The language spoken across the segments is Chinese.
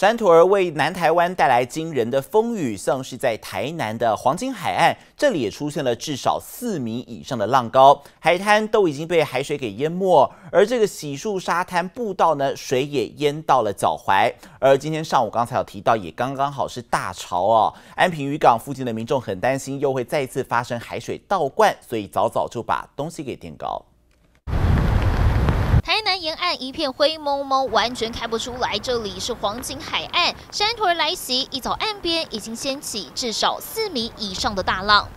山土儿为南台湾带来惊人的风雨，像是在台南的黄金海岸，这里也出现了至少四米以上的浪高，海滩都已经被海水给淹没，而这个洗漱沙滩步道呢，水也淹到了脚踝。而今天上午刚才有提到，也刚刚好是大潮哦，安平渔港附近的民众很担心，又会再次发生海水倒灌，所以早早就把东西给垫高。台南沿岸一片灰蒙蒙，完全看不出来这里是黄金海岸。山头来袭，一早岸边已经掀起至少四米以上的大浪。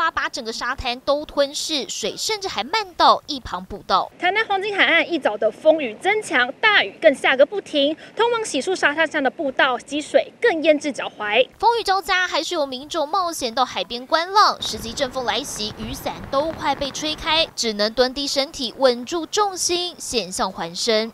花把整个沙滩都吞噬，水甚至还漫到一旁步道。台南黄金海岸一早的风雨增强，大雨更下个不停，通往洗漱沙滩上的步道积水更淹至脚踝。风雨交加，还是有民众冒险到海边观浪。时机阵风来袭，雨伞都快被吹开，只能蹲低身体稳住重心，险象环生。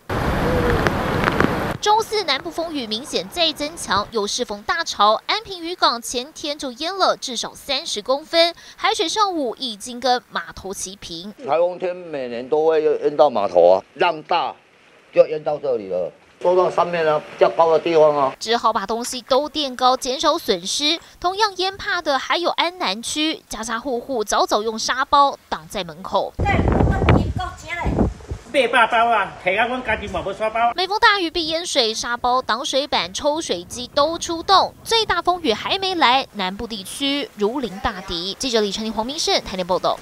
周四南部风雨明显再增强，又适逢大潮，安平渔港前天就淹了至少三十公分，海水上午已经跟码头齐平。台风天每年都会淹到码头啊，浪大就淹到这里了，坐到上面呢比较高的地方啊，只好把东西都垫高，减少损失。同样淹怕的还有安南区，家家户户早早用沙包挡在门口。八包啊！其他阮家己嘛无沙包。每逢大雨必淹水，沙包、挡水板、抽水机都出动。最大风雨还没来，南部地区如临大敌。记者李晨林、黄明胜台内报道。